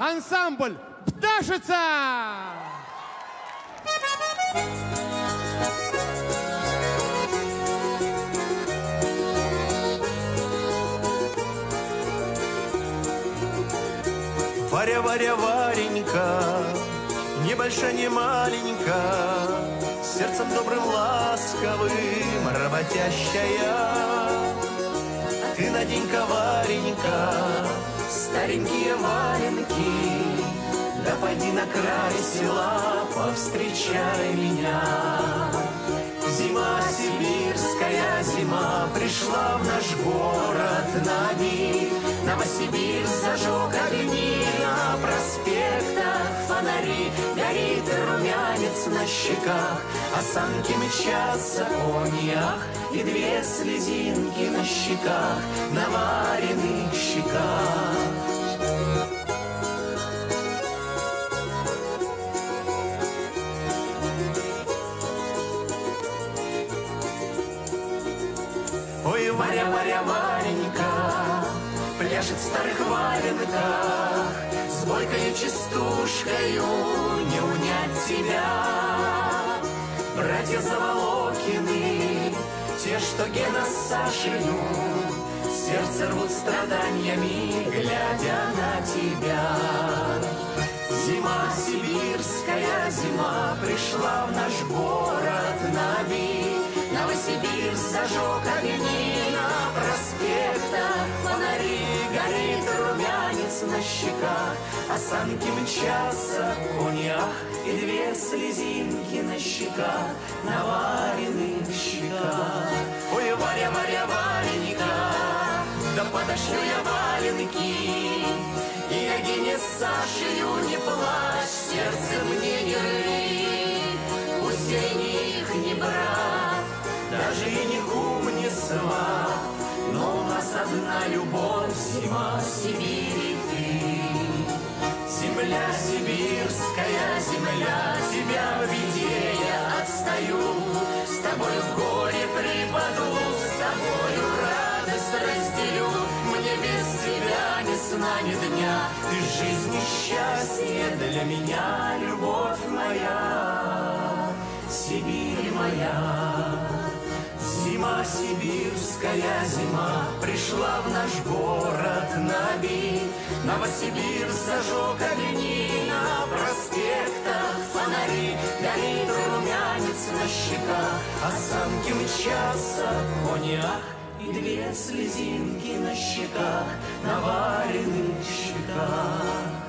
ансамбль «Пташица». Варя, Варя, Варенька, не большая, не маленькая, Сердцем добрым, ласковым, работящая. Ты, Наденька, Варенька, старенькие валенки, Пойди на край села, повстречай меня. Зима сибирская зима пришла в наш город на миг. Новосибирск зажег огни на проспектах фонари, горит румянец на щеках, осанки мчатся коньях и две слезинки на щеках, на вареных щеках. Варя, Варя, Варенька, Пляшет в старых валенках, С бойкою частушкою не унять тебя. Братья Заволокины, Те, что Гена с Сашею, Сердце рвут страданиями, Глядя на тебя. Зима сибирская, зима пришла в наш город на миг. Новосибирск зажег огни щеках, осанки мчатся в коньях и две слезинки на щеках, на вареных щеках. Ой, Варя, Варя, Варенька, да подошлю я валенки, и Агине с Сашею не плачь, сердце мне не рви, пусть я и их не брат, даже и не кум, не сват, но у нас одна любовь, Земля сибирская, земля, тебя в беде я отстаю, с тобою в горе припаду, с тобою радость разделю, мне без тебя ни сна, ни дня, ты жизнь и счастье для меня, любовь моя, Сибирь моя. Зима сибирская зима пришла в наш город. Новосибирск зажег огни на проспектах, фонари, горит румянец на щеках, осанки мчатся в конях, и две слезинки на щеках, на вареных щеках.